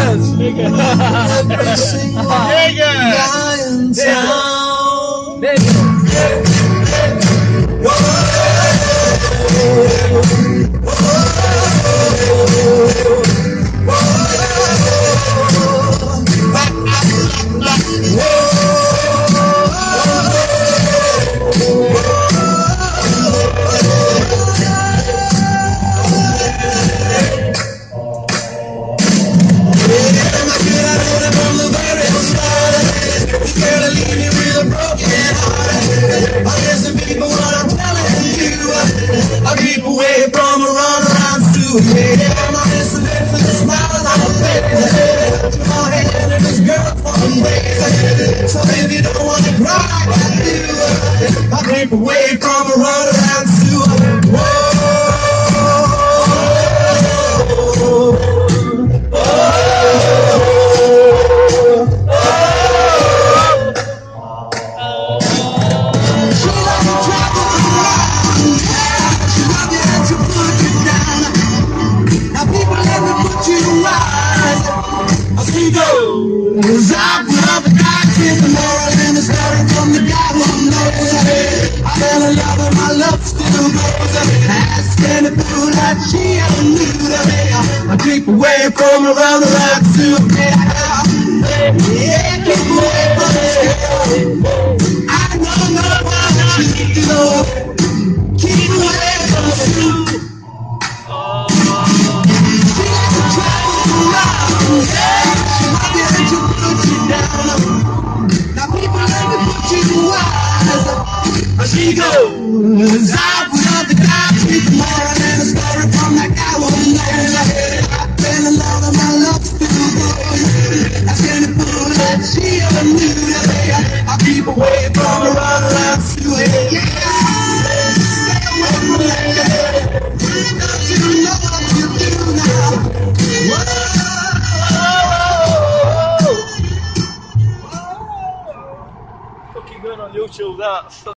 Niggas! Niggas! Every Niggas! To. I'm not listening for the smile on my face. Put my hand in this girl one way. So if you don't wanna cry, I do. I away from a run around Asking she. I keep away from around the line to Yeah, But she goes, I put up the guy the moral and a story from that guy won't know. I fell in love and my love still goes. That's any fool that she ever knew that I keep away Não ali onde